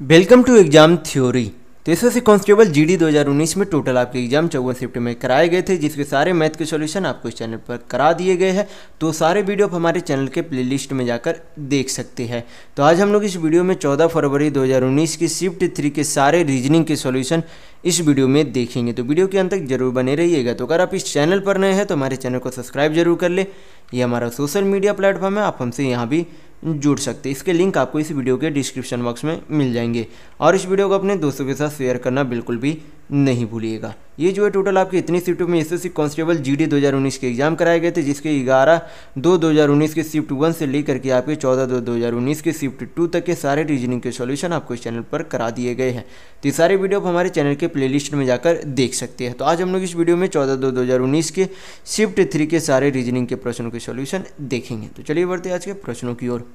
Welcome to exam theory. तो इस वजह कांस्टेबल जीडी 2019 में टोटल आपके एग्ज़ाम चौवन शिफ्ट में कराए गए थे, जिसके सारे मैथ के सॉल्यूशन आपको इस चैनल पर करा दिए गए हैं। तो सारे वीडियो आप हमारे चैनल के प्लेलिस्ट में जाकर देख सकते हैं। तो आज हम लोग इस वीडियो में 14 फरवरी 2019 की शिफ्ट थ्री के सारे रीजनिंग के सॉल्यूशन इस वीडियो में देखेंगे। तो वीडियो के अंत तक ज़रूर बने रहिएगा। तो अगर आप इस चैनल पर नए हैं तो हमारे चैनल को सब्सक्राइब ज़रूर कर ले। ये हमारा सोशल मीडिया प्लेटफॉर्म है, आप हमसे यहाँ भी जुड़ सकते हैं। इसके लिंक आपको इस वीडियो के डिस्क्रिप्शन बॉक्स में मिल जाएँगे। और इस वीडियो को अपने दोस्तों के साथ शेयर करना बिल्कुल भी नहीं भूलिएगा। ये जो है टोटल आपकी इतनी शिफ्ट में S S constable G D के एग्ज़ाम कराए गए थे, जिसके ग्यारह दो दो हज़ार उन्नीस के शिफ्ट वन से लेकर के आपके चौदह दो दो हज़ार उन्नीस के शिफ्ट टू तक के सारे रीजनिंग के सॉल्यूशन आपको इस चैनल पर करा दिए गए हैं। तो ये सारे वीडियो आप हमारे चैनल के प्लेलिस्ट में जाकर देख सकते हैं। तो आज हम लोग इस वीडियो में चौदह दो दो के शिफ्ट थ्री के सारे रीजनिंग के प्रश्नों के सॉल्यूशन देखेंगे। तो चलिए बढ़ते आज के प्रश्नों की ओर।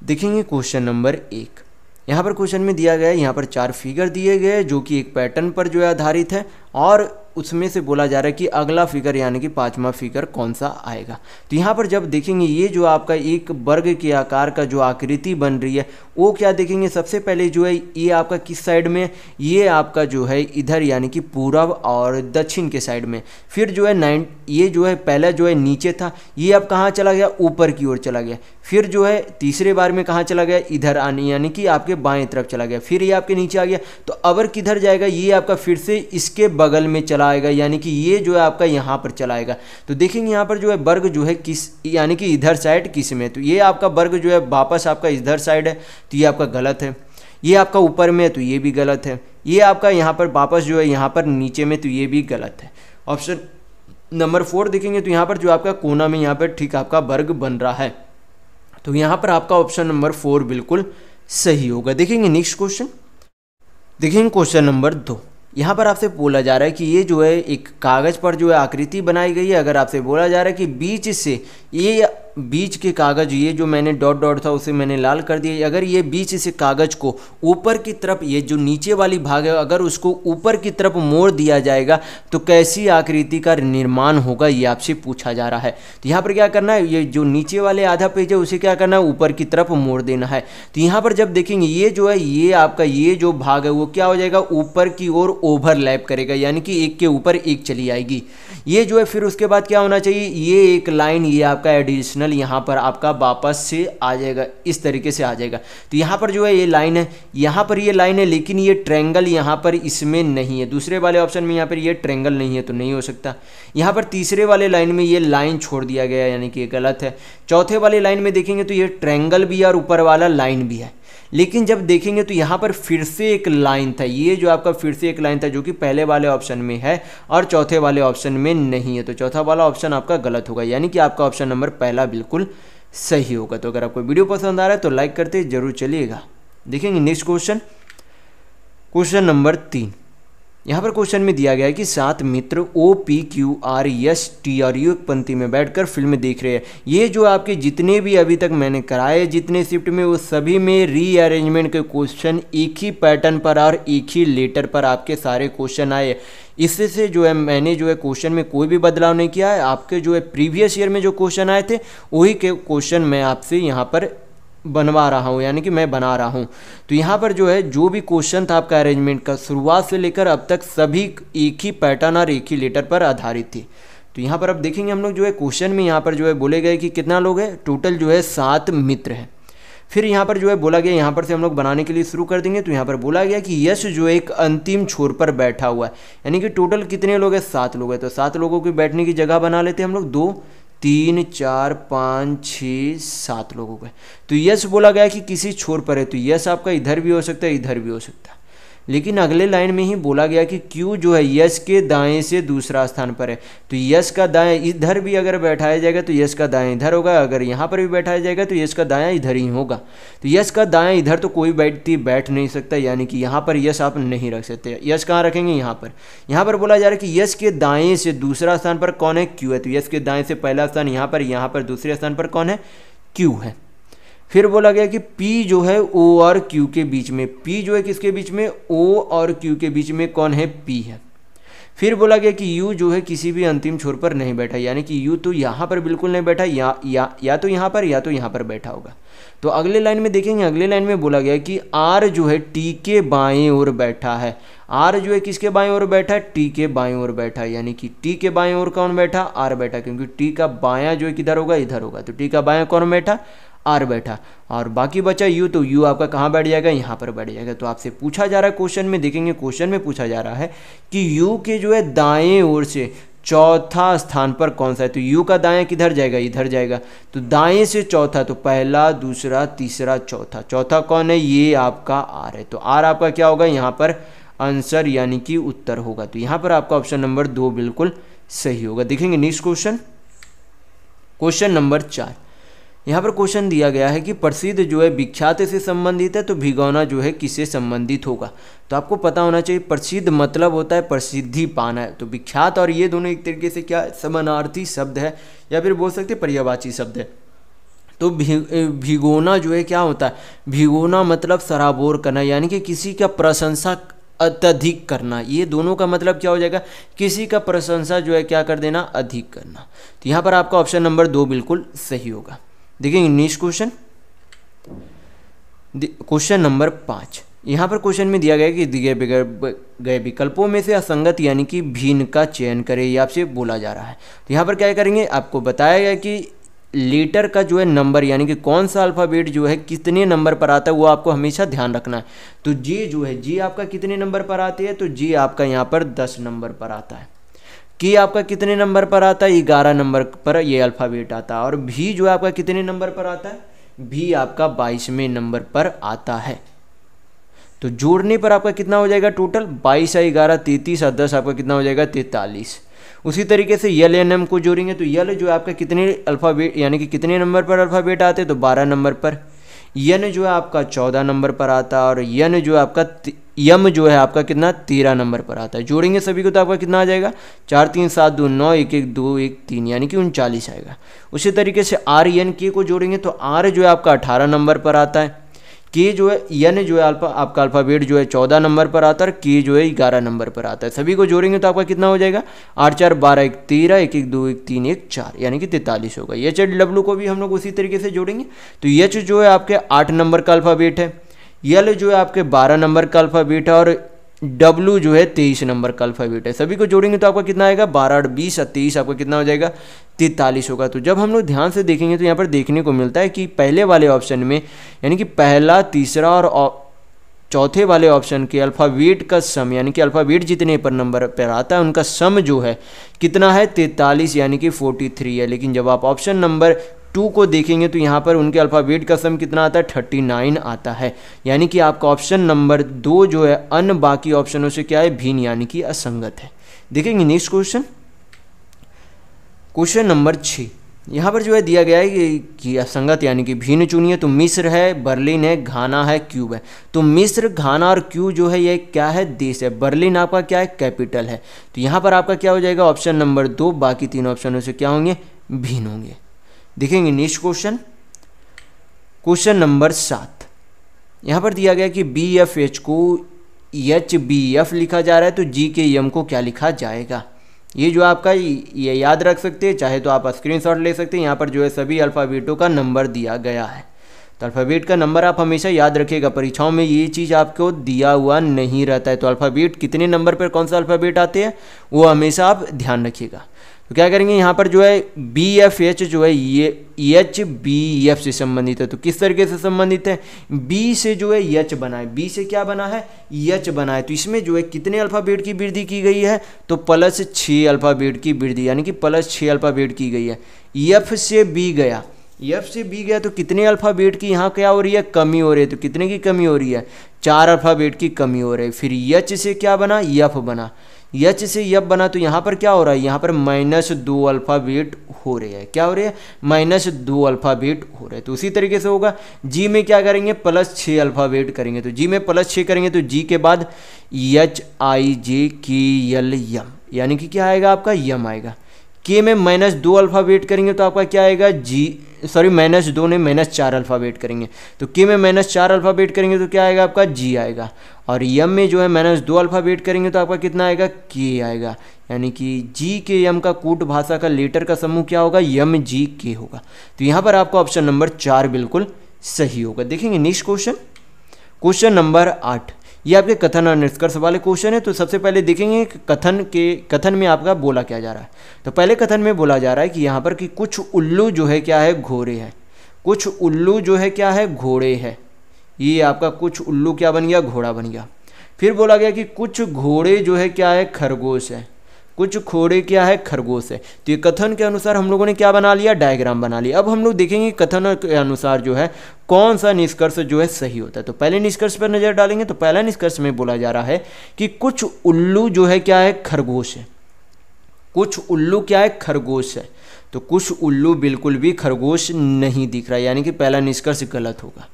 देखेंगे क्वेश्चन नंबर एक। यहाँ पर क्वेश्चन में दिया गया है, यहाँ पर चार फिगर दिए गए जो कि एक पैटर्न पर जो है आधारित है, और उसमें से बोला जा रहा है कि अगला फिगर यानी कि पांचवा फिगर कौन सा आएगा? तो यहाँ पर जब देखेंगे, ये जो आपका एक वर्ग के आकार का जो आकृति बन रही है, वो क्या देखेंगे? सबसे पहले जो है, ये आपका किस साइड में? ये आपका जो है, इधर यानी कि पूरब और दक्षिण के साइड में। फिर जो है, नाइन, ये जो है, पहला जो है, नीचे था, ये अब कहाँ चला गया? ऊपर की ओर चला गया। फिर जो है, तीसरे बार में कहाँ चला गया? इधर आने, यानी कि आपके बाएँ तरफ़ चला गया। फिर ये आपके नीचे आ गया। तो अबर किधर जाएगा? ये आपका फिर से इसके बगल में चला आएगा यानी कि ये जो है आपका यहाँ पर चलाएगा। तो देखेंगे यहाँ पर जो है वर्ग जो है किस, यानी कि इधर साइड किसमें तो ये आपका वर्ग जो है वापस आपका इधर साइड है तो ये आपका गलत है। ये आपका ऊपर में है तो ये भी गलत है। ये आपका यहाँ पर वापस जो है यहाँ पर नीचे में तो ये भी गलत है। ऑप्शन नंबर फोर देखेंगे तो यहाँ पर जो आपका कोना में यहाँ पर ठीक आपका वर्ग बन रहा है। तो यहाँ पर आपका ऑप्शन नंबर फोर बिल्कुल सही होगा। देखेंगे नेक्स्ट क्वेश्चन। देखेंगे क्वेश्चन नंबर दो। यहाँ पर आपसे बोला जा रहा है कि ये जो है एक कागज़ पर जो है आकृति बनाई गई है। अगर आपसे बोला जा रहा है कि बीच से ये बीच के कागज़ ये जो मैंने डॉट डॉट था, उसे मैंने लाल कर दिया। अगर ये बीच से कागज़ को ऊपर की तरफ़, ये जो नीचे वाली भाग है, अगर उसको ऊपर की तरफ़ मोड़ दिया जाएगा तो कैसी आकृति का निर्माण होगा, ये आपसे पूछा जा रहा है। तो यहाँ पर क्या करना है? ये जो नीचे वाले आधा पेज है, उसे क्या करना है? ऊपर की तरफ़ मोड़ देना है। तो यहाँ पर जब देखेंगे, ये जो है, ये आपका, ये जो भाग है, वो क्या हो जाएगा? ऊपर की ओर ओवरलैप करेगा, यानी कि एक के ऊपर एक चली आएगी। ये जो है, फिर उसके बाद क्या होना चाहिए? ये एक लाइन ये आपका एडिशनल यहाँ पर आपका वापस से आ जाएगा, इस तरीके से आ जाएगा। तो यहाँ पर जो है ये लाइन है, यहाँ पर ये लाइन है, लेकिन ये ट्रेंगल यहाँ पर इसमें नहीं है। दूसरे वाले ऑप्शन में यहाँ पर ये ट्रेंगल नहीं है तो नहीं हो सकता। यहाँ पर तीसरे वाले लाइन में ये लाइन छोड़ दिया गया, यानी कि ये गलत है। चौथे वाले लाइन में देखेंगे तो ये ट्रेंगल भी है और ऊपर वाला लाइन भी है। लेकिन जब देखेंगे तो यहाँ पर फिर से एक लाइन था। ये जो आपका फिर से एक लाइन था जो कि पहले वाले ऑप्शन में है और चौथे वाले ऑप्शन में नहीं है। तो चौथा वाला ऑप्शन आपका गलत होगा, यानी कि आपका ऑप्शन नंबर पहला बिल्कुल सही होगा। तो अगर आपको वीडियो पसंद आ रहा है तो लाइक करते, ज़रूर चलिएगा। देखेंगे नेक्स्ट क्वेश्चन। क्वेश्चन नंबर तीन। यहाँ पर क्वेश्चन में दिया गया है कि सात मित्र O P Q R S T R U पंक्ति में बैठकर फ़िल्म देख रहे हैं। ये जो आपके जितने भी अभी तक मैंने कराए, जितने शिफ्ट में, वो सभी में रीअरेंजमेंट के क्वेश्चन एक ही पैटर्न पर और एक ही लेटर पर आपके सारे क्वेश्चन आए। इससे से जो है, मैंने जो है क्वेश्चन में कोई भी बदलाव नहीं किया है। आपके जो है प्रीवियस ईयर में जो क्वेश्चन आए थे, वही के क्वेश्चन मैं आपसे यहाँ पर बनवा रहा हूँ, यानी कि मैं बना रहा हूँ। तो यहाँ पर जो है, जो भी क्वेश्चन था आपका अरेंजमेंट का, शुरुआत से लेकर अब तक सभी एक ही पैटर्न और एक ही लेटर पर आधारित थी। तो यहाँ पर अब देखेंगे हम लोग जो है क्वेश्चन में यहाँ पर जो है बोले गए कि कितना लोग हैं टोटल जो है सात मित्र हैं। फिर यहाँ पर जो है बोला गया, यहाँ पर से हम लोग बनाने के लिए शुरू कर देंगे। तो यहाँ पर बोला गया कि यश जो एक अंतिम छोर पर बैठा हुआ है। यानी कि टोटल कितने लोग हैं? सात लोग हैं। तो सात लोगों की बैठने की जगह बना लेते हैं हम लोग। दो तीन, चार, पाँच, छः, सात लोगों का तो यस बोला गया कि किसी छोर पर है तो यस आपका इधर भी हो सकता है, इधर भी हो सकता है। लेकिन अगले लाइन में ही बोला गया कि क्यू जो है यस के दाएँ से दूसरा स्थान पर है। तो यस का दाएँ इधर भी अगर बैठाया जाएगा तो यस का दाएँ इधर होगा, अगर यहाँ पर भी बैठाया जाएगा तो यस का दायां इधर ही होगा। तो यस का दाएँ इधर तो कोई बैठती बैठ नहीं सकता, यानी कि यहाँ पर यस आप नहीं रख सकते। यस कहाँ रखेंगे? यहाँ पर। यहाँ पर बोला जा रहा है कि यस के दाएँ से दूसरा स्थान पर कौन है? क्यू है। तो यस के दाएँ से पहला स्थान यहाँ पर यहाँ पर दूसरे स्थान पर कौन है? क्यू है। फिर बोला गया कि P जो है O और Q के बीच में, P जो है किसके बीच में? O और Q के बीच में कौन है? P है। फिर बोला गया कि यू जो है किसी भी अंतिम छोर पर नहीं बैठा, यानी कि यू तो यहाँ पर बिल्कुल नहीं बैठा, या या या तो यहाँ पर, या तो यहाँ पर बैठा होगा। तो अगले लाइन में देखेंगे, अगले लाइन में बोला गया कि आर जो है टी के बाएँ ओर बैठा है। आर जो है किसके बाएँ ओर बैठा है? टी के बाएँ ओर बैठा है, यानी कि टी के बाएँ ओर कौन बैठा? आर बैठा, क्योंकि टी का बायां जो है किधर होगा? इधर होगा। तो टी का बायां कौन बैठा? आर बैठा। और बाकी बचा यू तो यू आपका कहाँ बैठ जाएगा? यहाँ पर बैठ जाएगा। तो आपसे पूछा जा रहा है क्वेश्चन में, देखेंगे क्वेश्चन में पूछा जा रहा है कि यू के जो है दाएँ ओर से चौथा स्थान पर कौन सा है? तो यू का दाएँ किधर जाएगा? इधर जाएगा। तो दाएँ से चौथा तो पहला, दूसरा, तीसरा, चौथा। चौथा कौन है? ये आपका आर है। तो आर आपका क्या होगा? यहाँ पर आंसर यानी कि उत्तर होगा। तो यहाँ पर आपका ऑप्शन नंबर दो बिल्कुल सही होगा। देखेंगे नेक्स्ट क्वेश्चन क्वेश्चन नंबर चार। यहाँ पर क्वेश्चन दिया गया है कि प्रसिद्ध जो है विख्यात से संबंधित है तो भिगौना जो है किससे संबंधित होगा? तो आपको पता होना चाहिए, प्रसिद्ध मतलब होता है प्रसिद्धि पाना है। तो विख्यात और ये दोनों एक तरीके से क्या समानार्थी शब्द है, या फिर बोल सकते पर्यावाची शब्द है? तो भी भिगोना जो है क्या होता है? भिगोना मतलब सराबोर करना, यानी कि किसी का प्रशंसा अत्यधिक करना। ये दोनों का मतलब क्या हो जाएगा? किसी का प्रशंसा जो है क्या कर देना? अधिक करना। तो यहाँ पर आपका ऑप्शन नंबर दो बिल्कुल सही होगा। देखेंगे नेक्स्ट क्वेश्चन क्वेश्चन नंबर पाँच. यहाँ पर क्वेश्चन में दिया गया कि दिए गए विकल्पों में से असंगत यानी कि भिन्न का चयन करें, ये आपसे बोला जा रहा है। तो यहाँ पर क्या करेंगे? आपको बताया गया कि लेटर का जो है नंबर यानी कि कौन सा अल्फ़ाबेट जो है, कितने नंबर पर आता है, वो आपको हमेशा ध्यान रखना है। तो जी जो है जी आपका कितने नंबर पर आती है? तो जी आपका यहाँ पर दस नंबर पर आता है। की आपका कितने नंबर पर आता है? ग्यारह नंबर पर ये अल्फ़ाबेट आता है। और भी जो है आपका कितने नंबर पर आता है? भी आपका बाईसवें नंबर पर आता है। तो जोड़ने पर आपका कितना हो जाएगा टोटल बाईस या ग्यारह, तैतीस और दस आपका कितना हो जाएगा? तैतालीस। उसी तरीके से यल एन एम को जोड़ेंगे तो यल जो है आपका कितने अल्फ़ाबेट यानी कि कितने नंबर पर अल्फ़ाबेट आते हैं? तो बारह नंबर पर। यन जो है आपका चौदह नंबर पर आता है और यन जो है आपका यम जो है आपका कितना? तेरह नंबर पर आता है। जोड़ेंगे सभी को तो आपका कितना आ जाएगा? चार, तीन, सात, दो, नौ, एक एक, दो, एक, तीन, यानी कि उनचालीस आएगा। उसी तरीके से आर, एन, के को जोड़ेंगे तो आर जो है आपका अठारह नंबर पर आता है। के जो है यन जो है अल्फ़ा, आपका अल्फ़ाबेट जो है चौदह नंबर पर आता है और के जो है ग्यारह नंबर पर आता है। सभी को जोड़ेंगे तो आपका कितना हो जाएगा? आठ चार, बारह, एक, तेरह, एक एक, दो, एक, तीन, एक, चार, यानी कि तैतालीस होगा। एच एड डब्ल्यू को भी हम लोग उसी तरीके से जोड़ेंगे। तो एच जो है आपके आठ नंबर का अल्फ़ाबेट है। यल जो है आपके बारह नंबर का अल्फ़ाबेट है और डब्लू जो है तेईस नंबर का अल्फ़ाबेट है। सभी को जोड़ेंगे तो आपका कितना आएगा? बारह और बीस और तेईस आपका कितना हो जाएगा? तैतालीस होगा। तो जब हम लोग ध्यान से देखेंगे तो यहाँ पर देखने को मिलता है कि पहले वाले ऑप्शन में, यानी कि पहला, तीसरा और चौथे वाले ऑप्शन के अल्फ़ाबेट का सम यानी कि अल्फ़ाबेट जितने पर नंबर पर आता है, उनका सम जो है, कितना है? तैतालीस, यानी कि फोर्टी थ्री है। लेकिन जब आप ऑप्शन नंबर टू को देखेंगे तो यहाँ पर उनके अल्फ़ाबेट का सम कितना आता है? थर्टी नाइन आता है। यानी कि आपका ऑप्शन नंबर दो जो है अन्य बाकी ऑप्शनों से क्या है? भिन्न यानी कि असंगत है। देखेंगे नेक्स्ट क्वेश्चन। क्वेश्चन नंबर छः। यहाँ पर जो है दिया गया है कि, कि असंगत यानी कि भिन्न चुनिए तो मिस्र है बर्लिन है घाना है क्यूब है। तो मिस्र घाना और क्यूब जो है ये क्या है? देश है। बर्लिन आपका क्या है? कैपिटल है। तो यहाँ पर आपका क्या हो जाएगा? ऑप्शन नंबर दो बाकी तीन ऑप्शनों से क्या होंगे? भिन्न होंगे। देखेंगे नेक्स्ट क्वेश्चन। क्वेश्चन नंबर सात। यहाँ पर दिया गया कि बी एफ़ एच को एच बी एफ़ लिखा जा रहा है तो जी के एम को क्या लिखा जाएगा? ये जो आपका, ये याद रख सकते हैं, चाहे तो आप स्क्रीनशॉट ले सकते हैं। यहाँ पर जो है सभी अल्फ़ाबेटों का नंबर दिया गया है। तो अल्फ़ाबेट का नंबर आप हमेशा याद रखिएगा, परीक्षाओं में ये चीज़ आपको दिया हुआ नहीं रहता है। तो अल्फ़ाबेट कितने नंबर पर कौन सा अल्फ़ाबेट आते हैं, वो हमेशा आप ध्यान रखिएगा। तो क्या करेंगे? यहाँ पर जो है बी एफ़ एच जो है, ये एच बी एफ़ से संबंधित है। तो किस तरीके से संबंधित है? बी से जो है एच बना है। बी से क्या बना है? एच बना है। तो इसमें जो है कितने अल्फ़ाबेट की वृद्धि की गई है? तो प्लस छः अल्फ़ाबेट की वृद्धि, यानी कि प्लस छः अल्फ़ाबेट की गई है। एफ़ से बी गया। एफ़ से बी गया तो कितने अल्फ़ाबेट की यहाँ क्या हो रही है? कमी हो रही है। तो कितने की कमी हो रही है? चार अल्फ़ाबेट की कमी हो रही है। फिर एच से क्या बना? एफ़ बना। यच से यब बना तो यहाँ पर क्या हो रहा है? यहाँ पर माइनस दो अल्फ़ाबेट हो रहे हैं। क्या हो रहे हैं? माइनस दो अल्फ़ाबेट हो रहे हैं। तो उसी तरीके से होगा। जी में क्या करेंगे? प्लस छः अल्फ़ाबेट करेंगे। तो जी में प्लस छः करेंगे तो जी के बाद यच आई जे के एल यम यानी कि क्या आएगा आपका? यम आएगा। के में माइनस दो अल्फ़ाबेट करेंगे तो आपका क्या आएगा? जी सॉरी माइनस दो ने माइनस चार अल्फ़ाबेट करेंगे। तो के में माइनस चार अल्फ़ाबेट करेंगे तो क्या आएगा आपका? जी आएगा। और यम में जो है माइनस दो अल्फ़ाबेट करेंगे तो आपका कितना आएगा? के आएगा। यानी कि जी के यम का कूट भाषा का लेटर का समूह क्या होगा? यम जी के होगा। तो यहाँ पर आपका ऑप्शन नंबर चार बिल्कुल सही होगा। देखेंगे नेक्स्ट क्वेश्चन क्वेश्चन नंबर आठ। ये आपके कथन और निष्कर्ष वाले क्वेश्चन है तो सबसे पहले देखेंगे कि कथन के, कथन में आपका बोला क्या जा रहा है। तो पहले कथन में बोला जा रहा है कि यहाँ पर कि कुछ उल्लू जो है क्या है? घोड़े है। कुछ उल्लू जो है क्या है? घोड़े है। ये आपका कुछ उल्लू क्या बन गया? घोड़ा बन गया। फिर बोला गया कि कुछ घोड़े जो है क्या है? खरगोश है। कुछ खोड़े क्या है? खरगोश है। तो ये कथन के अनुसार हम लोगों ने क्या बना लिया? डायग्राम बना लिया। अब हम लोग देखेंगे कथन के अनुसार जो है कौन सा निष्कर्ष जो है सही होता है। तो पहले निष्कर्ष पर नज़र डालेंगे तो पहला निष्कर्ष में बोला जा रहा है कि कुछ उल्लू जो है क्या है? खरगोश है। कुछ उल्लू क्या है? खरगोश है। तो कुछ उल्लू बिल्कुल भी खरगोश नहीं दिख रहा है, यानी कि पहला निष्कर्ष गलत होगा।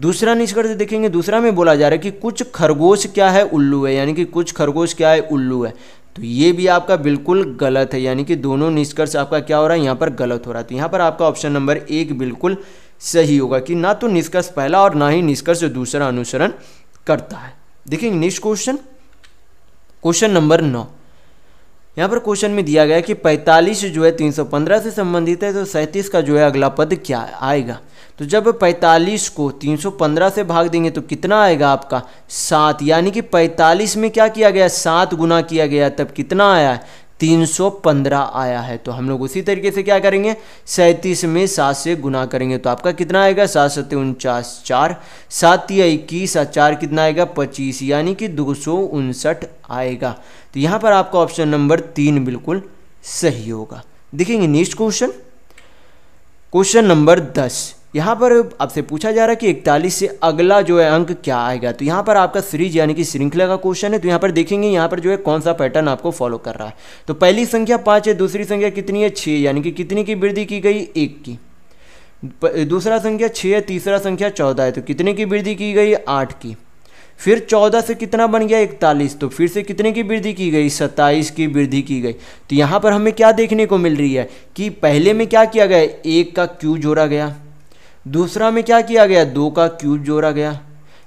दूसरा निष्कर्ष देखेंगे, दूसरा में बोला जा रहा है कि कुछ खरगोश क्या है? उल्लू है। यानी कि कुछ खरगोश क्या है? उल्लू है। तो ये भी आपका बिल्कुल गलत है, यानी कि दोनों निष्कर्ष आपका क्या हो रहा है, यहाँ पर गलत हो रहा है। तो यहाँ पर आपका ऑप्शन नंबर एक बिल्कुल सही होगा कि ना तो निष्कर्ष पहला और ना ही निष्कर्ष दूसरा अनुसरण करता है। देखिए, नेक्स्ट क्वेश्चन क्वेश्चन नंबर नौ। यहाँ पर क्वेश्चन में दिया गया कि 45 जो है 315 से संबंधित है तो सैंतीस का जो है अगला पद क्या आएगा? तो जब 45 को 315 से भाग देंगे तो कितना आएगा आपका? सात। यानी कि 45 में क्या किया गया? सात गुना किया गया, तब कितना आया? 315 आया है। तो हम लोग उसी तरीके से क्या करेंगे? सैंतीस में सात से गुना करेंगे। तो आपका कितना आएगा? सात सत्य उनचास चार। सात या इक्कीस चार कितना आएगा? पच्चीस, यानी कि दो सौ उनसठ आएगा। तो यहाँ पर आपका ऑप्शन नंबर तीन बिल्कुल सही होगा। देखेंगे नेक्स्ट क्वेश्चन। क्वेश्चन नंबर दस। यहाँ पर आपसे पूछा जा रहा है कि इकतालीस से अगला जो है अंक क्या आएगा? तो यहाँ पर आपका सीरीज़ यानी कि श्रृंखला का क्वेश्चन है तो यहाँ पर देखेंगे, यहाँ पर जो है कौन सा पैटर्न आपको फॉलो कर रहा है। तो पहली संख्या पाँच है, दूसरी संख्या कितनी है? छः यानी कि कितनी की वृद्धि की गई? एक की। दूसरा संख्या छः है, तीसरा संख्या चौदह है तो कितने की वृद्धि की गई? आठ की। फिर चौदह से कितना बन गया? इकतालीस तो फिर से कितने की वृद्धि की गई? सत्ताईस की वृद्धि की गई। तो यहाँ पर हमें क्या देखने को मिल रही है कि पहले में क्या किया गया? एक का क्यू जोड़ा गया। दूसरा में क्या किया गया? दो का क्यूब जोड़ा गया।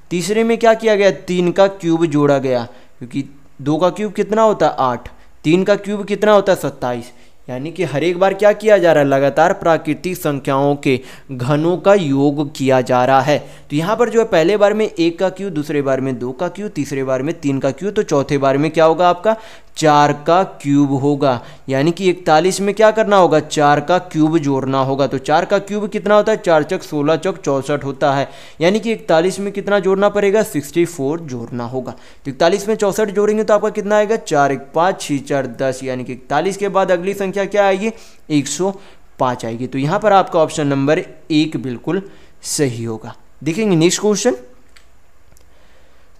तीसरे में क्या किया गया? तीन का क्यूब जोड़ा गया, क्योंकि दो का क्यूब कितना होता? है आठ। तीन का क्यूब कितना होता? है सत्ताईस। यानी कि हर एक बार क्या किया जा रहा है? लगातार प्राकृतिक संख्याओं के घनों का योग किया जा रहा है। तो यहाँ पर जो है, पहले बार में एक का क्यू दूसरे बार में दो का क्यू तीसरे बार में तीन का क्यू तो चौथे बार में क्या होगा आपका? चार का क्यूब होगा। यानी कि इकतालीस में क्या करना होगा? चार का क्यूब जोड़ना होगा। तो चार का क्यूब कितना होता है? चार चक सोलह चक चौसठ होता है। यानी कि इकतालीस में कितना जोड़ना पड़ेगा? सिक्सटी फोर जोड़ना होगा। तो इकतालीस में चौसठ जोड़ेंगे तो आपका कितना आएगा? चार, एक, पाँच छः चार, दस। यानी कि इकतालीस के बाद अगली संख्या क्या आएगी? एक सौ पाँच आएगी। तो यहाँ पर आपका ऑप्शन नंबर एक बिल्कुल सही होगा। देखेंगे नेक्स्ट क्वेश्चन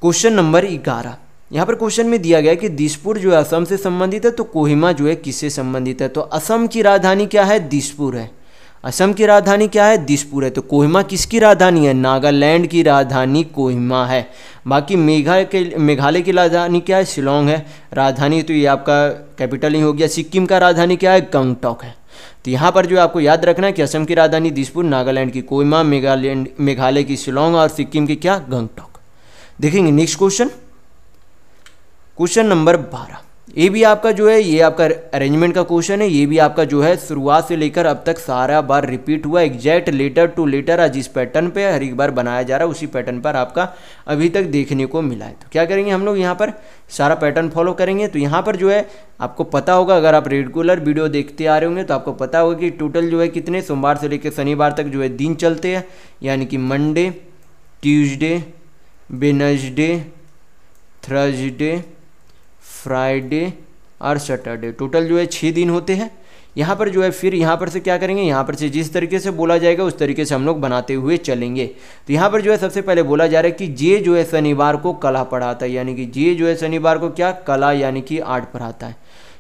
क्वेश्चन नंबर ग्यारह। यहाँ पर क्वेश्चन में दिया गया कि दिसपुर जो है असम से संबंधित है तो कोहिमा जो है किससे संबंधित है? तो असम की राजधानी क्या है? दिसपुर है। असम की राजधानी क्या है? दिसपुर है। तो कोहिमा किसकी राजधानी है? नागालैंड की राजधानी कोहिमा है। बाकी मेघालय के, मेघालय की राजधानी क्या है? शिलोंग है। राजधानी तो ये आपका कैपिटल ही हो गया। सिक्किम का राजधानी क्या है? गंगटॉक है। तो यहाँ पर जो आपको याद रखना है कि असम की राजधानी दिसपुर, नागालैंड की कोहिमा, मेघालैंड, मेघालय की शिलोंग और सिक्किम की क्या? गंगटोक। देखेंगे नेक्स्ट क्वेश्चन। क्वेश्चन नंबर बारह। ये भी आपका जो है, ये आपका अरेंजमेंट का क्वेश्चन है, ये भी आपका जो है, शुरुआत से लेकर अब तक सारा बार रिपीट हुआ एग्जैक्ट लेटर टू लेटर जिस पैटर्न पे हर एक बार बनाया जा रहा है, उसी पैटर्न पर आपका अभी तक देखने को मिला है। तो क्या करेंगे हम लोग, यहाँ पर सारा पैटर्न फॉलो करेंगे। तो यहाँ पर जो है, आपको पता होगा, अगर आप रेगुलर वीडियो देखते आ रहे होंगे तो आपको पता होगा कि टोटल जो है कितने, सोमवार से लेकर शनिवार तक जो है दिन चलते हैं। यानी कि Monday Tuesday Wednesday Thursday Friday और सैटरडे टोटल जो है छः दिन होते हैं। यहाँ पर जो है फिर यहाँ पर से क्या करेंगे? यहाँ पर से जिस तरीके से बोला जाएगा, उस तरीके से हम लोग बनाते हुए चलेंगे। तो यहाँ पर जो है सबसे पहले बोला जा रहा है कि जे जो है शनिवार को कला पढ़ाता है, यानी कि जे जो है शनिवार को क्या? कला, यानी कि आर्ट पढ़ाता है।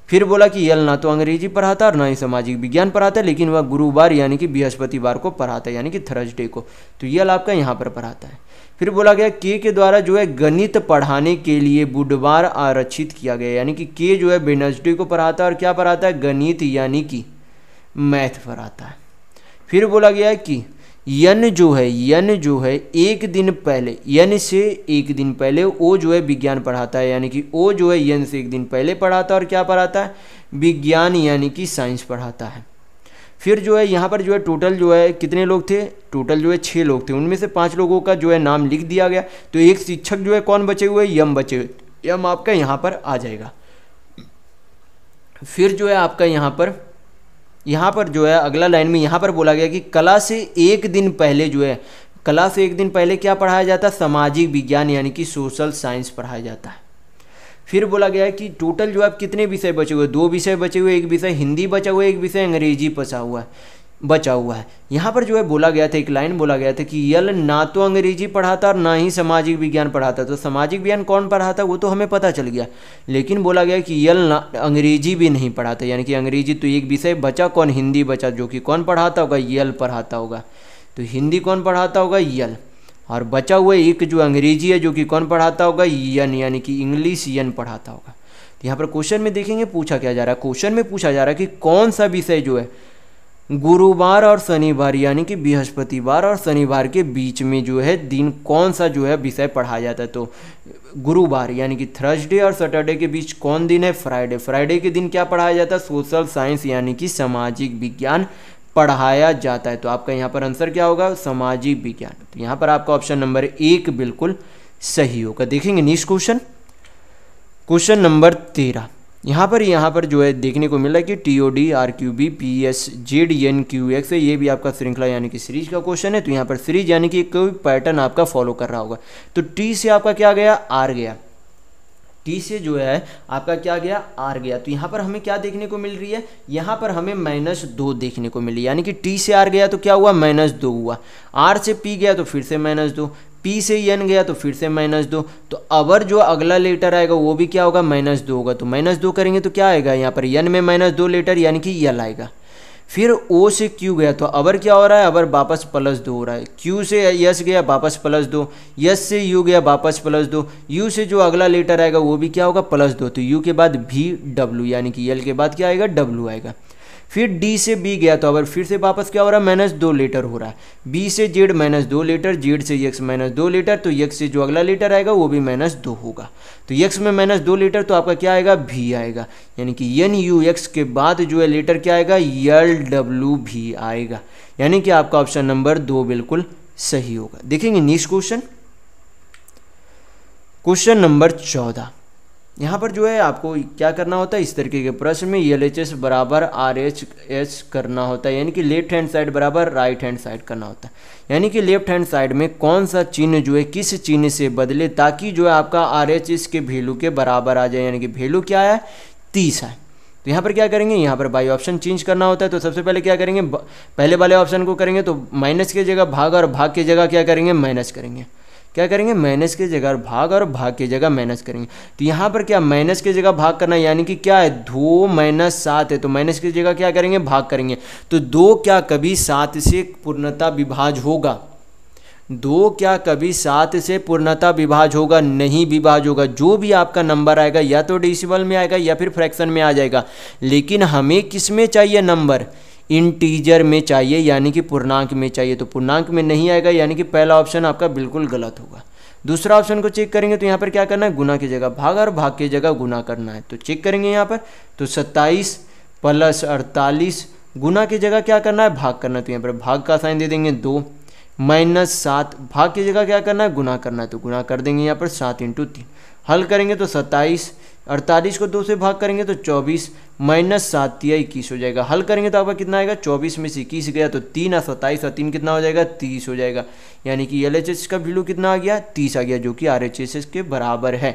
फिर बोला कि यल ना तो अंग्रेज़ी पढ़ाता और ना ही सामाजिक विज्ञान पढ़ाता है, लेकिन वह गुरुवार, यानी कि बृहस्पतिवार को पढ़ाता है, यानी कि थर्सडे को। तो यल आपका यहाँ पर पढ़ाता है। फिर बोला गया, के के द्वारा जो है गणित पढ़ाने के लिए बुधवार आरक्षित किया गया, यानी कि के जो है वेनसडे को पढ़ाता है और क्या पढ़ाता है? गणित यानी कि मैथ पढ़ाता है। फिर बोला गया कि यन जो है, यन जो है एक दिन पहले, यन से एक दिन पहले ओ जो है विज्ञान पढ़ाता है, यानी कि ओ जो है यन से एक दिन पहले पढ़ाता है और क्या पढ़ाता है? विज्ञान यानी कि साइंस पढ़ाता है। फिर जो है, यहाँ पर जो है टोटल जो है, कितने लोग थे? टोटल जो है छः लोग थे। उनमें से पाँच लोगों का जो है, नाम लिख दिया गया। तो एक शिक्षक जो है, कौन बचे हुए? यम बचे हुए। यम आपका यहाँ पर आ जाएगा। फिर जो है, आपका यहाँ पर यहाँ पर जो है, अगला लाइन में यहाँ पर बोला गया कि कला से एक दिन पहले जो है, कला से एक दिन पहले क्या पढ़ाया जाता? है सामाजिक विज्ञान, यानी कि सोशल साइंस पढ़ाया जाता है। फिर बोला गया है कि टोटल जो है कितने विषय बचे हुए दो विषय बचे हुए एक विषय हिंदी बचा हुआ है, एक विषय अंग्रेज़ी बचा हुआ है, बचा हुआ है। यहाँ पर जो है बोला गया था, एक लाइन बोला गया था कि यल ना तो अंग्रेज़ी पढ़ाता और ना ही सामाजिक विज्ञान पढ़ाता। तो सामाजिक विज्ञान कौन पढ़ाता, वो तो हमें पता चल गया। लेकिन बोला गया कि यल ना, अंग्रेज़ी भी नहीं पढ़ाता। यानी कि अंग्रेज़ी तो एक विषय बचा, कौन हिंदी बचा? जो कि कौन पढ़ाता होगा? यल पढ़ाता होगा। तो हिंदी कौन पढ़ाता होगा? यल। और बचा हुआ एक जो अंग्रेज़ी है, जो कि कौन पढ़ाता होगा? यन, यानी कि इंग्लिश यन पढ़ाता होगा। तो यहाँ पर क्वेश्चन में देखेंगे, पूछा क्या जा रहा है? क्वेश्चन में पूछा जा रहा है कि कौन सा विषय जो है, गुरुवार और शनिवार, यानी कि बृहस्पतिवार और शनिवार के बीच में जो है, दिन कौन सा जो है विषय पढ़ाया जाता है? तो गुरुवार, यानी कि थर्सडे और सैटरडे के बीच कौन दिन है? फ्राइडे। फ्राइडे के दिन क्या पढ़ाया जाता है? सोशल साइंस, यानी कि सामाजिक विज्ञान। पढ़ाया जाता है। तो आपका यहाँ पर आंसर क्या होगा? सामाजिक विज्ञान। तो यहाँ पर आपका ऑप्शन नंबर एक बिल्कुल सही होगा। देखेंगे नेक्स्ट क्वेश्चन क्वेश्चन नंबर तेरह। यहाँ पर यहाँ पर जो है, देखने को मिला कि T O D R Q B P S Z N Q X ये भी आपका श्रृंखला यानी कि सीरीज़ का क्वेश्चन है। तो यहाँ पर सीरीज़ यानी कि कोई पैटर्न आपका फॉलो कर रहा होगा। तो टी से आपका क्या गया? आर गया। टी से जो है, आपका क्या गया? आर गया। तो यहाँ पर हमें क्या देखने को मिल रही है? यहाँ पर हमें माइनस दो देखने को मिली। यानी कि टी से आर गया तो क्या हुआ? माइनस दो हुआ। आर से पी गया तो फिर से माइनस दो। पी से एन गया तो फिर से माइनस दो। तो अबर जो अगला लेटर आएगा, वो भी क्या होगा? माइनस दो होगा। तो माइनस दो करेंगे तो क्या आएगा? यहाँ पर एन में माइनस दो लेटर, यानी कि यल आएगा। फिर ओ से क्यू गया तो अबर क्या हो रहा है? अबर वापस प्लस दो हो रहा है। क्यू से यस गया, वापस प्लस दो। यस से यू गया, वापस प्लस दो। यू से जो अगला लेटर आएगा, वो भी क्या होगा? प्लस दो। तो यू के बाद भी डब्ल्यू यानी कि यल के बाद क्या आएगा? डब्ल्यू आएगा। फिर डी से बी गया तो अगर फिर से वापस क्या हो रहा है? माइनस दो लीटर हो रहा है। बी से जेड माइनस दो लीटर जेड से यक्स माइनस दो लीटर तो यक्स से जो अगला लीटर आएगा, वो भी माइनस दो होगा। तो यक्स में माइनस दो लीटर तो आपका क्या आएगा? भी आएगा। यानी कि एन यू एक्स के बाद जो है लीटर क्या आएगा? यल डब्ल्यू भी आएगा। यानी कि आपका ऑप्शन नंबर दो बिल्कुल सही होगा। देखेंगे नेक्स्ट क्वेश्चन क्वेश्चन नंबर चौदह। यहाँ पर जो है आपको क्या करना होता है? इस तरीके के प्रश्न में एल एच एस बराबर आर एच एच करना होता है, यानी कि लेफ़्ट हैंड साइड बराबर राइट हैंड साइड करना होता है। यानी कि लेफ़्ट हैंड साइड में कौन सा चिन्ह जो है, किस चिन्ह से बदले ताकि जो है आपका आर एच एस के वैल्यू के बराबर आ जाए, यानी कि वैल्यू क्या है? तीस है तो यहाँ पर क्या करेंगे? यहाँ पर बाई ऑप्शन चेंज करना होता है। तो सबसे पहले क्या करेंगे? पहले वाले ऑप्शन को करेंगे तो माइनस की जगह भाग और भाग की जगह क्या करेंगे? माइनस करेंगे। क्या करेंगे? माइनस की जगह भाग और भाग की जगह माइनस करेंगे। तो यहाँ पर क्या माइनस की जगह भाग करना यानी कि क्या है? दो माइनस सात है तो माइनस की जगह क्या करेंगे? भाग करेंगे। तो दो क्या कभी सात से पूर्णता विभाज होगा? दो क्या कभी सात से पूर्णता विभाज होगा? नहीं विभाज होगा। जो भी आपका नंबर आएगा, या तो डिसिबल में आएगा या फिर फ्रैक्शन में आ जाएगा। लेकिन हमें किसमें चाहिए नंबर? इंटीजर में चाहिए, यानी कि पूर्णांक में चाहिए। तो पूर्णांक में नहीं आएगा, यानी कि पहला ऑप्शन आपका बिल्कुल गलत होगा। दूसरा ऑप्शन को चेक करेंगे तो यहाँ पर क्या करना है? गुना की जगह भाग और भाग की जगह गुना करना है। तो चेक करेंगे यहाँ पर। तो सत्ताईस प्लस अड़तालीस गुना की जगह क्या करना है? भाग करना है। तो यहाँ पर भाग का साइन दे देंगे दो माइनस सात, भाग की जगह क्या करना है? गुना करना है। तो गुना कर देंगे यहाँ पर सात इंटू तीन। हल करेंगे तो सत्ताईस अड़तालीस को दो से भाग करेंगे तो चौबीस माइनस सात या इक्कीस हो जाएगा। हल करेंगे तो आपका कितना आएगा? चौबीस में से इक्कीस गया तो तीन और सत्ताईस और तीन कितना हो जाएगा? तीस हो जाएगा। यानी कि एलएचएस का वैल्यू कितना आ गया? तीस आ गया, जो कि आर के बराबर है।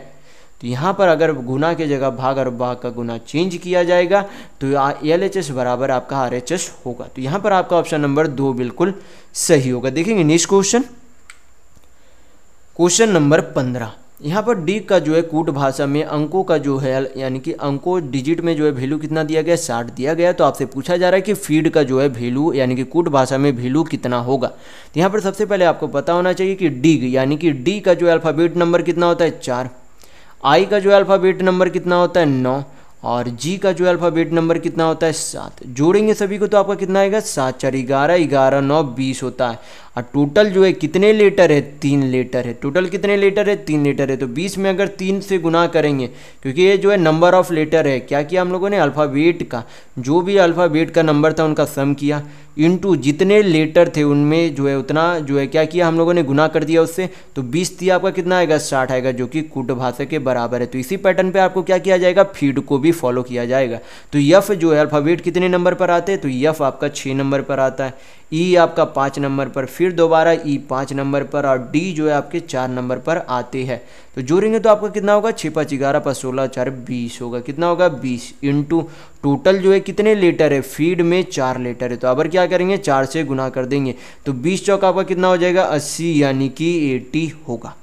तो यहाँ पर अगर गुना की जगह भाग और भाग का गुना चेंज किया जाएगा तो एल एच एस बराबर आपका आर एच एस होगा। तो यहाँ पर आपका ऑप्शन नंबर दो बिल्कुल सही होगा। देखेंगे नेक्स्ट क्वेश्चन क्वेश्चन नंबर पंद्रह। यहाँ पर डी का जो है कूट भाषा में, अंकों का जो है, यानी कि अंकों डिजिट में जो है वैल्यू कितना दिया गया? साठ दिया गया। तो आपसे पूछा जा रहा है कि फ़ीड का जो है वैल्यू यानी कि कूट भाषा में वैल्यू कितना होगा? तो यहाँ पर सबसे पहले आपको पता होना चाहिए कि डी, यानी कि डी का जो अल्फ़ाबेट नंबर कितना होता है? चार। आई का जो अल्फ़ाबेट नंबर कितना होता है? नौ। और जी का जो अल्फ़ाबेट नंबर कितना होता है? सात। जोड़ेंगे सभी को तो आपका कितना आएगा? सात। चार, ग्यारह ग्यारह, नौ, बीस होता है। और टोटल जो है कितने लीटर है? तीन लीटर है। टोटल कितने लीटर है? तीन लीटर है। तो बीस में अगर तीन से गुना करेंगे, क्योंकि ये जो है नंबर ऑफ़ लेटर है, क्या किया हम लोगों ने? अल्फ़ाबेट का। जो भी अल्फ़ाबेट का नंबर था, उनका सम किया। इनटू जितने लेटर थे, उनमें जो है उतना जो है क्या किया हम लोगों ने? गुना कर दिया उससे। तो बीस थी आपका कितना आएगा? साठ आएगा, जो कि कुट भाषा के बराबर है। तो इसी पैटर्न पे आपको क्या किया जाएगा? फ़ीड को भी फॉलो किया जाएगा। तो यफ जो है अल्फ़ाबेट कितने नंबर पर आते हैं? तो यफ आपका छः नंबर पर आता है। ई e आपका पाँच नंबर पर। फिर दोबारा ई पाँच नंबर पर और डी जो है आपके चार नंबर पर आते हैं। तो जोड़ेंगे तो आपका कितना होगा? छः पाँच ग्यारह पाँच सोलह चार बीस होगा। कितना होगा? बीस इंटू टोटल जो है कितने लीटर है? फ़ीड में चार लीटर है। तो अब क्या करेंगे? चार से गुना कर देंगे। तो बीस चौक आपका कितना हो जाएगा? अस्सी, यानी कि एटी होगा।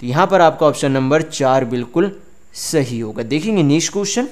तो यहाँ पर आपका ऑप्शन नंबर चार बिल्कुल सही होगा। देखेंगे नेक्स्ट क्वेश्चन।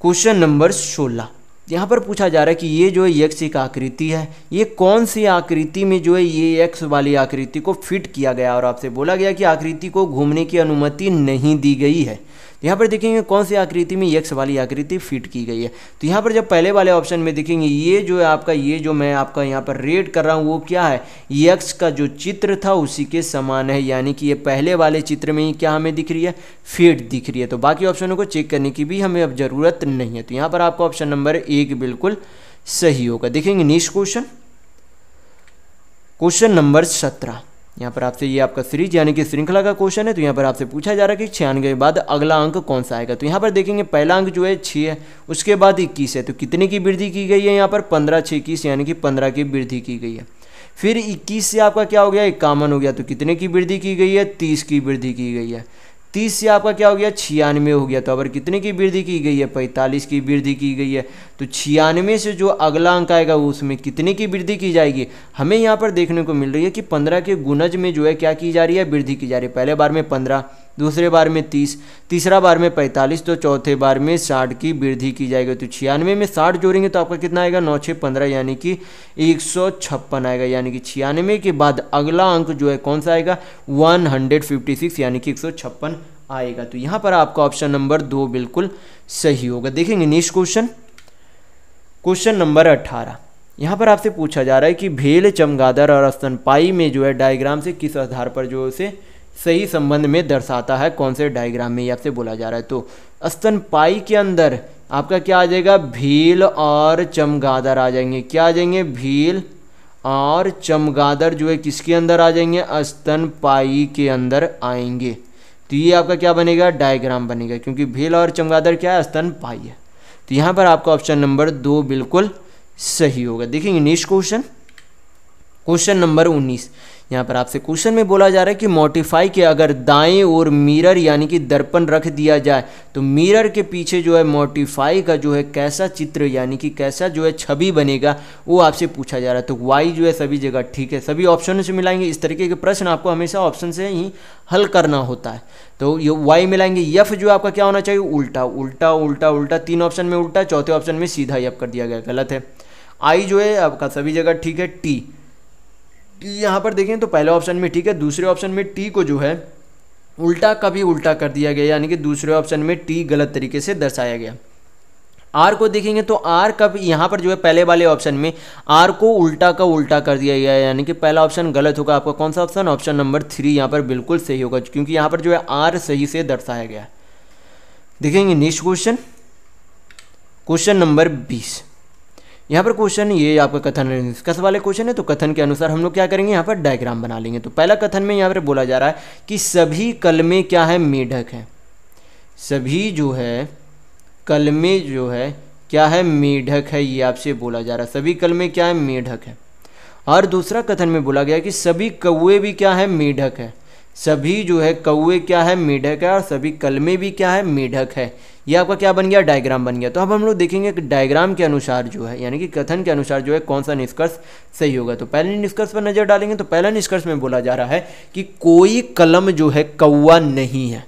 क्वेश्चन नंबर सोलह। यहाँ पर पूछा जा रहा है कि ये जो है यक्ष एक आकृति है, ये कौन सी आकृति में जो है ये यक्ष वाली आकृति को फिट किया गया? और आपसे बोला गया कि आकृति को घूमने की अनुमति नहीं दी गई है। यहाँ पर देखेंगे कौन सी आकृति में यक्स वाली आकृति फिट की गई है। तो यहाँ पर जब पहले वाले ऑप्शन में देखेंगे, ये जो है आपका, ये जो मैं आपका यहाँ पर रेड कर रहा हूँ, वो क्या है? यक्स का जो चित्र था, उसी के समान है। यानी कि ये पहले वाले चित्र में ही क्या हमें दिख रही है? फिट दिख रही है। तो बाकी ऑप्शनों को चेक करने की भी हमें अब ज़रूरत नहीं है। तो यहाँ पर आपका ऑप्शन नंबर एक बिल्कुल सही होगा। देखेंगे नेक्स्ट क्वेश्चन क्वेश्चन नंबर सत्रह। यहाँ पर आपसे ये आपका सीरीज़ यानी कि श्रृंखला का क्वेश्चन है तो यहाँ पर आपसे पूछा जा रहा है कि छियानवे के बाद अगला अंक कौन सा आएगा? तो यहाँ पर देखेंगे, पहला अंक जो है छः है, उसके बाद इक्कीस है। तो कितने की वृद्धि की गई है यहाँ पर? पंद्रह छः इक्कीस, यानी कि पंद्रह की वृद्धि की गई है। फिर इक्कीस से आपका क्या हो गया? इक्यावन हो गया। तो कितने की वृद्धि की गई है? तीस की वृद्धि की गई है। तीस से आपका क्या हो गया? छियानवे हो गया। तो अगर कितने की वृद्धि की गई है? पैंतालीस की वृद्धि की गई है। तो छियानवे से जो अगला अंक आएगा उसमें कितने की वृद्धि की जाएगी? हमें यहाँ पर देखने को मिल रही है कि पंद्रह के गुनज में जो है क्या की जा रही है? वृद्धि की जा रही है। पहले बार में पंद्रह दूसरे बार में तीस, तीसरा बार में पैंतालीस तो चौथे बार में साठ की वृद्धि की जाएगी। तो छियानवे में साठ जोड़ेंगे तो आपका कितना आएगा? नौ छः पंद्रह, यानी कि एक सौ छप्पन आएगा। यानी कि छियानवे के बाद अगला अंक जो है कौन सा आएगा? वन हंड्रेड फिफ्टी सिक्स, यानी कि एक सौ छप्पन आएगा। तो यहाँ पर आपका ऑप्शन नंबर दो बिल्कुल सही होगा। देखेंगे नेक्स्ट क्वेश्चन। क्वेश्चन नंबर अट्ठारह यहाँ पर आपसे पूछा जा रहा है कि भेल, चमगादड़ और स्तनपाई में जो है डायग्राम से किस आधार पर जो उसे सही संबंध में दर्शाता है कौन से डायग्राम में आपसे बोला जा रहा है। तो स्तनपाई के अंदर आपका क्या आ जाएगा? भील और चमगादड़ आ जाएँगे। क्या आ जाएँगे? भील और चमगादड़ जो है किसके अंदर आ जाएँगे? स्तनपाई के अंदर आएँगे। तो ये आपका क्या बनेगा? डायग्राम बनेगा, क्योंकि भील और चमगादड़ क्या है? स्तन पाई है। तो यहाँ पर आपका ऑप्शन नंबर दो बिल्कुल सही होगा। देखेंगे नेक्स्ट क्वेश्चन क्वेश्चन नंबर उन्नीस। यहाँ पर आपसे क्वेश्चन में बोला जा रहा है कि मोटिफाई के अगर दाएँ और मिरर यानी कि दर्पण रख दिया जाए तो मिरर के पीछे जो है मोटिफाई का जो है कैसा चित्र यानी कि कैसा जो है छवि बनेगा, वो आपसे पूछा जा रहा है। तो वाई जो है सभी जगह ठीक है। सभी ऑप्शनों से मिलाएँगे। इस तरीके के प्रश्न आपको हमेशा ऑप्शन से ही हल करना होता है। तो ये वाई मिलाएँगे। यफ जो आपका क्या होना चाहिए? उल्टा। उल्टा उल्टा उल्टा। तीन ऑप्शन में उल्टा, चौथे ऑप्शन में सीधा यफ कर दिया गया। गलत है। आई जो है आपका सभी जगह ठीक है। टी टी यहाँ पर देखें तो पहले ऑप्शन में ठीक है, दूसरे ऑप्शन में टी को जो है, उल्टा का भी उल्टा कर दिया गया, यानी कि दूसरे ऑप्शन में टी गलत तरीके से दर्शाया गया। आर को देखेंगे तो आर का यहाँ पर जो है पहले वाले ऑप्शन में आर को उल्टा का उल्टा कर दिया गया है, यानी कि पहला ऑप्शन गलत होगा। आपका कौन सा ऑप्शन? ऑप्शन नंबर थ्री यहाँ पर बिल्कुल सही होगा, क्योंकि यहाँ पर जो है आर सही से दर्शाया गया देखेंगे नेक्स्ट क्वेश्चन। क्वेश्चन नंबर बीस। यहाँ पर क्वेश्चन ये आपका कथन निष्कर्ष वाले क्वेश्चन है तो कथन के अनुसार हम लोग क्या करेंगे? यहाँ पर डायग्राम बना लेंगे। तो पहला कथन में यहाँ पर बोला जा रहा है कि सभी कलमे क्या है? मेढक है। सभी जो है कलमे जो है, क्या है? मेढक है, ये आपसे बोला जा रहा है। सभी कलमे क्या है? मेढक है। और दूसरा कथन में बोला गया कि सभी कौए भी क्या है? मेढक है। सभी जो है कौए क्या है, मेढक है और सभी कलमे भी क्या है, मेढक है। ये आपका क्या बन गया? डायग्राम बन गया। तो अब हम लोग देखेंगे कि डायग्राम के अनुसार जो है, यानी कि कथन के अनुसार जो है कौन सा निष्कर्ष सही होगा। तो पहले निष्कर्ष पर नज़र डालेंगे तो पहला निष्कर्ष में बोला जा रहा है कि कोई कलम जो है कौआ नहीं है।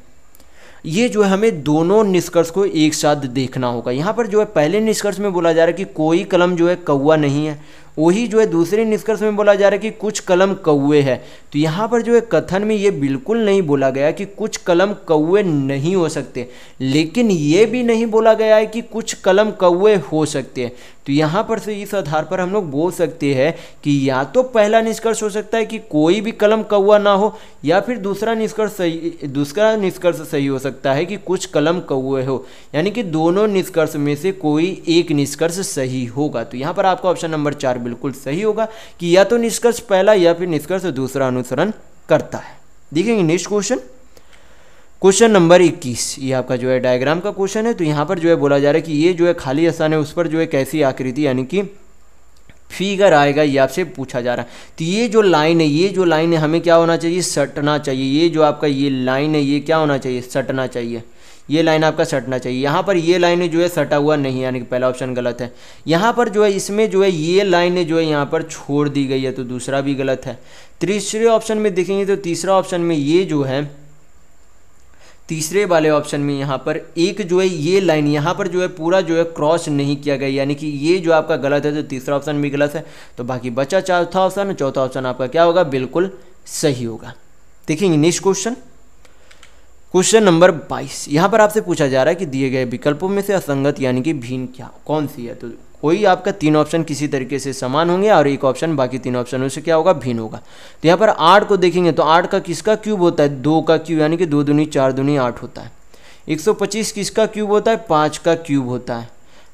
ये जो है हमें दोनों निष्कर्ष को एक साथ देखना होगा। यहाँ पर जो है पहले निष्कर्ष में बोला जा रहा है कि कोई कलम जो है कौआ नहीं है। वही जो है दूसरे निष्कर्ष में बोला जा रहा है कि कुछ कलम कौए है। तो यहाँ पर जो है कथन में ये बिल्कुल नहीं बोला गया कि कुछ कलम कौए नहीं हो सकते। लेकिन ये भी नहीं बोला गया है कि कुछ कलम कौए हो सकते हैं। तो यहाँ पर से इस आधार पर हम लोग बोल सकते हैं कि या तो पहला निष्कर्ष हो सकता है कि कोई भी कलम कौआ ना हो, या फिर दूसरा निष्कर्ष सही, दूसरा निष्कर्ष सही हो सकता है कि कुछ कलम कौए हो। यानी कि दोनों निष्कर्ष में से कोई एक निष्कर्ष सही होगा। तो यहाँ पर आपका ऑप्शन नंबर चार बिल्कुल सही होगा कि या तो निष्कर्ष पहला या फिर निष्कर्ष दूसरा अनुसरण करता है। देखेंगे नेक्स्ट क्वेश्चन क्वेश्चन नंबर 21 ये आपका जो है डायग्राम का क्वेश्चन है तो यहाँ पर जो है बोला जा रहा है कि ये जो है खाली स्थान है, उस पर जो है कैसी आकृति यानी कि फिगर आएगा, ये आपसे पूछा जा रहा है। तो ये जो लाइन है, ये जो लाइन है, हमें क्या होना चाहिए? सटना चाहिए। ये जो आपका ये लाइन है, ये क्या होना चाहिए? सटना चाहिए। ये लाइन आपका सटना चाहिए। यहाँ पर ये लाइन जो है सटा हुआ नहीं, यानी कि पहला ऑप्शन गलत है। यहाँ पर जो है, इसमें जो है, ये लाइन जो है यहाँ पर छोड़ दी गई है तो दूसरा भी गलत है। तीसरे ऑप्शन में देखेंगे तो तीसरा ऑप्शन में ये जो है, तीसरे वाले ऑप्शन में यहाँ पर एक जो है, ये लाइन यहाँ पर जो है, पूरा जो है क्रॉस नहीं किया गया। यानी कि ये जो आपका गलत है तो तीसरा ऑप्शन भी गलत है। तो बाकी बचा चौथा ऑप्शन चौथा ऑप्शन आपका क्या होगा? बिल्कुल सही होगा। देखेंगे नेक्स्ट क्वेश्चन क्वेश्चन नंबर 22 यहाँ पर आपसे पूछा जा रहा है कि दिए गए विकल्पों में से असंगत यानी कि भिन्न क्या, कौन सी है? तो कोई आपका तीन ऑप्शन किसी तरीके से समान होंगे और एक ऑप्शन बाकी तीन ऑप्शनों से क्या होगा? भिन्न होगा। तो यहाँ पर आठ को देखेंगे तो आठ का किसका क्यूब होता है? दो का क्यूब यानी कि दो दुनी चार दुनी आठ होता है। 125 किसका क्यूब होता है? पाँच का क्यूब होता है।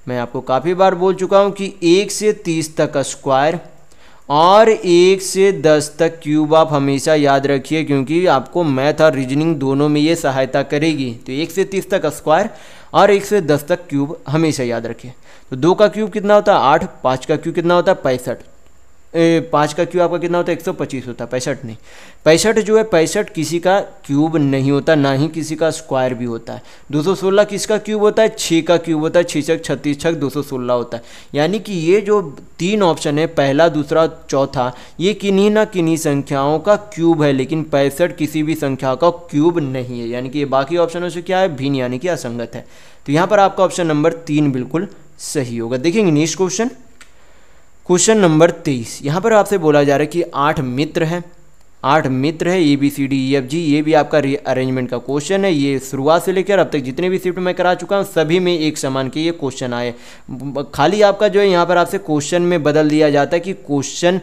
मैं आपको काफ़ी बार बोल चुका हूँ कि एक से तीस तक स्क्वायर और एक से दस तक क्यूब आप हमेशा याद रखिए, क्योंकि आपको मैथ और रीजनिंग दोनों में ये सहायता करेगी। तो एक से तीस तक स्क्वायर और एक से दस तक क्यूब हमेशा याद रखिए। तो दो का क्यूब कितना होता है? आठ, पाँच का क्यूब कितना होता है? पैंसठ। पाँच का क्यूब आपका कितना होता है? एक सौ पच्चीस होता है, पैंसठ नहीं। पैंसठ जो है, पैंसठ किसी का क्यूब नहीं होता, ना ही किसी का स्क्वायर भी होता है। दो सौ सोलह किसका क्यूब होता है? छः का क्यूब होता है छः छक छत्तीस छक दो सौ सोलह होता है। यानी कि ये जो तीन ऑप्शन है, पहला, दूसरा, चौथा, ये किन्हीं ना किन्हीं संख्याओं का क्यूब है, लेकिन पैंसठ किसी भी संख्या का क्यूब नहीं है। यानी कि ये बाकी ऑप्शनों से क्या है? भिन्न, यानी कि असंगत है। तो यहाँ पर आपका ऑप्शन नंबर तीन बिल्कुल सही होगा। देखेंगे नेक्स्ट क्वेश्चन। क्वेश्चन नंबर तेईस। यहाँ पर आपसे बोला जा रहा है कि आठ मित्र हैं। आठ मित्र है, A, B, C, D E F G ये भी आपका अरेंजमेंट का क्वेश्चन है। ये शुरुआत से लेकर अब तक जितने भी शिफ्ट मैं करा चुका हूँ, सभी में एक समान के ये क्वेश्चन आए। खाली आपका जो है यहाँ पर आपसे क्वेश्चन में बदल दिया जाता है कि क्वेश्चन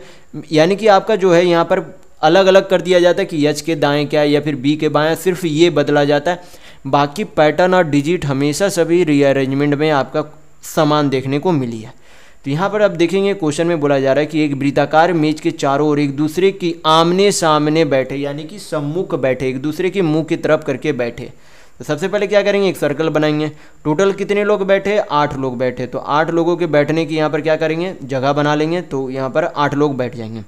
यानी कि आपका जो है यहाँ पर अलग अलग कर दिया जाता है कि एच के दाएँ क्या या फिर बी के बाएँ, सिर्फ़ ये बदला जाता है। बाकी पैटर्न और डिजिट हमेशा सभी रीअरेंजमेंट में आपका समान देखने को मिली है। तो यहाँ पर आप देखेंगे, क्वेश्चन में बोला जा रहा है कि एक वृताकार मेज के चारों ओर एक दूसरे की आमने सामने बैठे, यानी कि सम्मुख बैठे, एक दूसरे के मुँह की तरफ़ करके बैठे। तो सबसे पहले क्या करेंगे, एक सर्कल बनाएँगे। टोटल कितने लोग बैठे? आठ लोग बैठे। तो आठ लोगों के बैठने की यहाँ पर क्या करेंगे? जगह बना लेंगे तो यहाँ पर आठ लोग बैठ जाएँगे।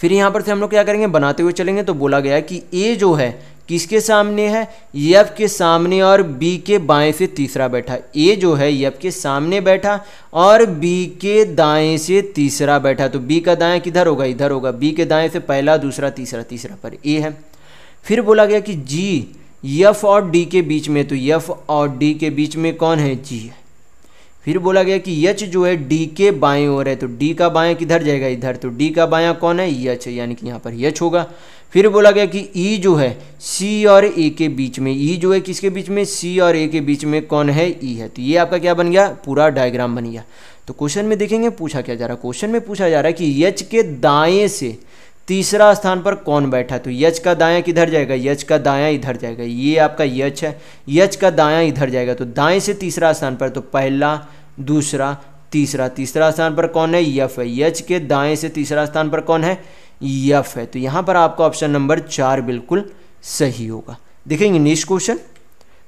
फिर यहाँ पर से हम लोग क्या करेंगे? बनाते हुए चलेंगे। तो बोला गया कि ए जो है, किसके सामने है? यफ के सामने और बी के बाएँ से तीसरा बैठा। ए जो है, यफ के सामने बैठा और बी के दाएँ से तीसरा बैठा। तो बी का दाएँ किधर होगा? इधर होगा। बी के दाएँ से पहला, दूसरा, तीसरा तीसरा पर ए है। फिर बोला गया कि जी, यफ और डी के बीच में। तो यफ और डी के बीच में कौन है? जी है। फिर बोला गया कि यच जो है डी के बाएँ ओर है तो डी का बाएँ किधर जाएगा? इधर। तो डी का बायां कौन है? यच, यानी कि यहाँ पर यच होगा। फिर बोला गया कि ई e जो है, सी और ए के बीच में, ई e जो है किसके बीच में? सी और ए के बीच में कौन है? ई e है। तो ये आपका क्या बन गया? पूरा डायग्राम बन गया। तो क्वेश्चन में देखेंगे, पूछा क्या जा रहा है? क्वेश्चन में पूछा जा रहा है कि यच के दाएँ से तीसरा स्थान पर कौन बैठा तो यच का दायां किधर जाएगा? यच का दायां इधर जाएगा। ये आपका यच है। यच का दायां इधर जाएगा। तो दाएँ से तीसरा स्थान पर तो पहला, दूसरा, तीसरा तीसरा स्थान पर कौन है? यफ है। यच के दाएँ से तीसरा स्थान पर कौन है? यफ है। तो यहाँ पर आपका ऑप्शन नंबर चार बिल्कुल सही होगा। देखेंगे नेक्स्ट क्वेश्चन।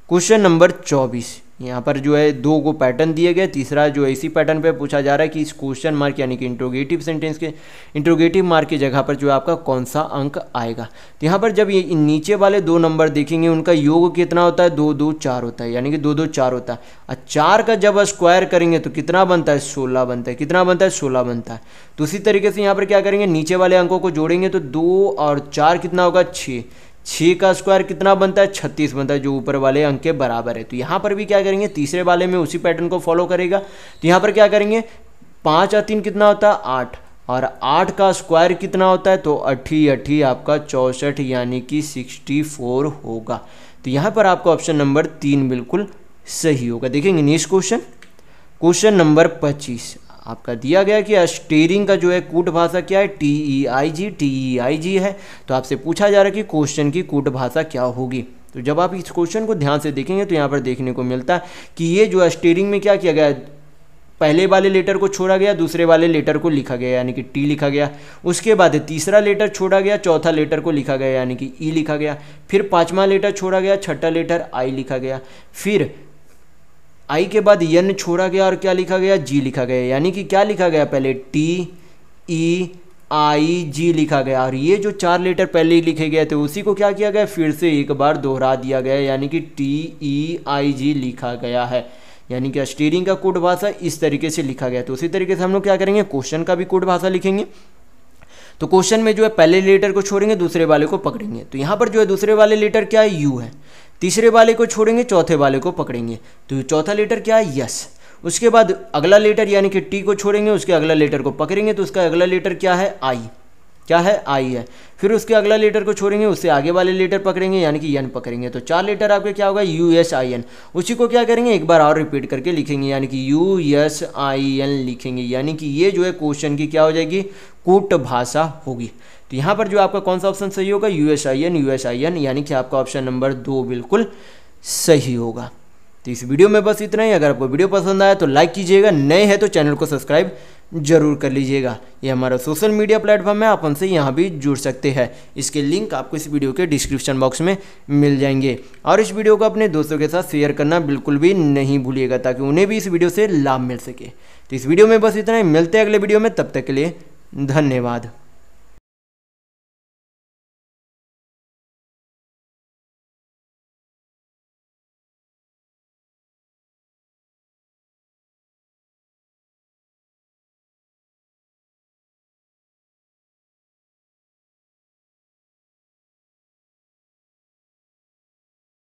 क्वेश्चन नंबर चौबीस। यहाँ पर जो है दो को पैटर्न दिए गए, तीसरा जो इसी पैटर्न पे पूछा जा रहा है कि इस क्वेश्चन मार्क यानी कि इंट्रोगेटिव सेंटेंस के इंट्रोगेटिव मार्क की जगह पर जो है आपका कौन सा अंक आएगा? तो यहाँ पर जब ये नीचे वाले दो नंबर देखेंगे, उनका योग कितना होता है? दो दो, चार होता है, यानी कि दो दो, चार होता है। और चार का जब स्क्वायर करेंगे तो कितना बनता है? सोलह बनता है। कितना बनता है? सोलह बनता है। तो उसी तरीके से यहाँ पर क्या करेंगे? नीचे वाले अंकों को जोड़ेंगे तो दो और चार कितना होगा? छः छः का स्क्वायर कितना बनता है? छत्तीस बनता है, जो ऊपर वाले अंक के बराबर है। तो यहाँ पर भी क्या करेंगे? तीसरे वाले में उसी पैटर्न को फॉलो करेगा। तो यहाँ पर क्या करेंगे? पाँच और तीन कितना होता है? आठ। और आठ का स्क्वायर कितना होता है? तो अठी अठी आपका चौंसठ, यानी कि सिक्सटी फोर होगा। तो यहाँ पर आपका ऑप्शन नंबर तीन बिल्कुल सही होगा। देखेंगे नेक्स्ट क्वेश्चन क्वेश्चन नंबर पच्चीस। आपका दिया गया कि स्टेरिंग का जो है कूट भाषा क्या है? टी ई आई जी टी ई आई जी है। तो आपसे पूछा जा रहा है कि क्वेश्चन की कूट भाषा क्या होगी? तो जब आप इस क्वेश्चन को ध्यान से देखेंगे तो यहाँ पर देखने को मिलता है कि ये जो स्टेरिंग में क्या किया गया है? पहले वाले लेटर को छोड़ा गया, दूसरे वाले लेटर को लिखा गया, यानी कि टी लिखा गया। उसके बाद तीसरा लेटर छोड़ा गया, चौथा लेटर को लिखा गया, यानी कि ई लिखा गया। फिर पांचवा लेटर छोड़ा गया, छठा लेटर आई लिखा गया। फिर आई के बाद यन छोड़ा गया और क्या लिखा गया? जी लिखा गया। यानी कि क्या लिखा गया? पहले टी, ई, आई, जी लिखा गया। और ये जो चार लेटर पहले ही लिखे गए थे, उसी को क्या किया गया? फिर से एक बार दोहरा दिया गया। यानी कि टी, ई, आई, जी लिखा गया है। यानी कि स्टीरिंग का कोड भाषा इस तरीके से लिखा गया। तो उसी तरीके से हम लोग क्या करेंगे? क्वेश्चन का भी कोड भाषा लिखेंगे। तो क्वेश्चन में जो है, पहले लेटर को छोड़ेंगे, दूसरे वाले को पकड़ेंगे। तो यहाँ पर जो है, दूसरे वाले लेटर क्या है? यू है। तीसरे वाले को छोड़ेंगे, चौथे वाले को पकड़ेंगे। तो चौथा लेटर क्या है? यस। उसके बाद अगला लेटर यानी कि टी को छोड़ेंगे, उसके अगला लेटर को पकड़ेंगे तो उसका अगला लेटर क्या है? आई। क्या है? आई है। फिर उसके अगला लेटर को छोड़ेंगे, उससे आगे वाले लेटर पकड़ेंगे, यानी कि एन पकड़ेंगे। तो चार लेटर आपके क्या होगा? U, S, I, N. उसी को क्या करेंगे? एक बार और रिपीट करके लिखेंगे, यानी कि यू, एस, आई, एन लिखेंगे। यानी कि ये जो है क्वेश्चन की क्या हो जाएगी? कूट भाषा होगी। तो यहाँ पर जो आपका कौन सा ऑप्शन सही होगा? U S I N U S I N यानी कि आपका ऑप्शन नंबर दो बिल्कुल सही होगा। तो इस वीडियो में बस इतना ही। अगर आपको वीडियो पसंद आया तो लाइक कीजिएगा। नए हैं तो चैनल को सब्सक्राइब ज़रूर कर लीजिएगा। ये हमारा सोशल मीडिया प्लेटफॉर्म है। आप उनसे यहाँ भी जुड़ सकते हैं। इसके लिंक आपको इस वीडियो के डिस्क्रिप्शन बॉक्स में मिल जाएँगे। और इस वीडियो को अपने दोस्तों के साथ शेयर करना बिल्कुल भी नहीं भूलिएगा, ताकि उन्हें भी इस वीडियो से लाभ मिल सके। तो इस वीडियो में बस इतना ही। मिलते हैं अगले वीडियो में। तब तक के लिए धन्यवाद।